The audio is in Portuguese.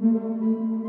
Música